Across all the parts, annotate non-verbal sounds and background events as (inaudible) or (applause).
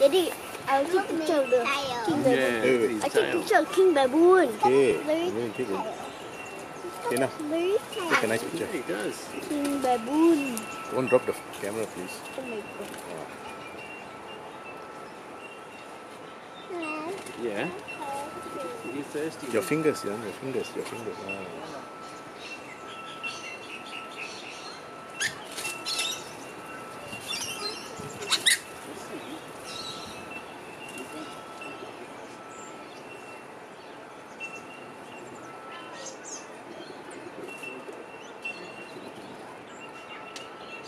Daddy, I'll take picture of the king baboon. Yeah, Hey, his I take tail. picture of king baboon. Okay. Very, I'm going to take a Okay, now very take a nice picture. Yeah, he does. king baboon. Don't drop the camera, please. Oh my god. Yeah. Are you thirsty? Your fingers, yeah, your fingers, your fingers. Ah.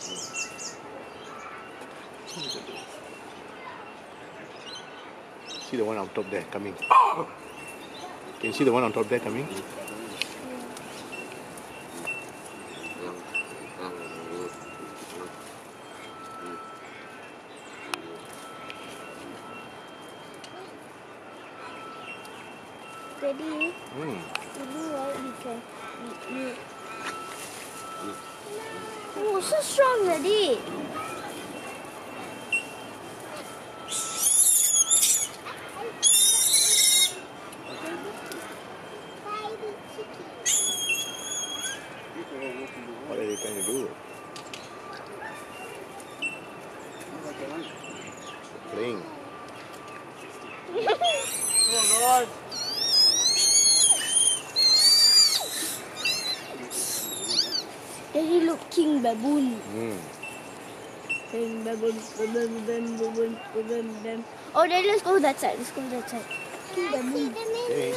See the one on top there coming. Can you see the one on top there coming? Hmm. you know what? You can. You. Oh, so strong, Daddy. What are they trying to do? Playing. (laughs) Daddy, look, king baboon. Hmm. King baboon, baboon, baboon, baboon, baboon, baboon. Oh, Daddy, let's go that side. Let's go that side. King baboon. Okay.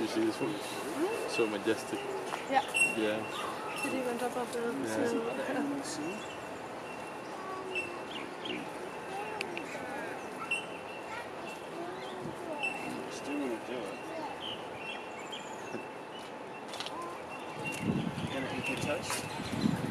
You see this one? So majestic. Yeah. Yeah. Did he went up up the Yeah. (laughs) (laughs) Gonna be touched.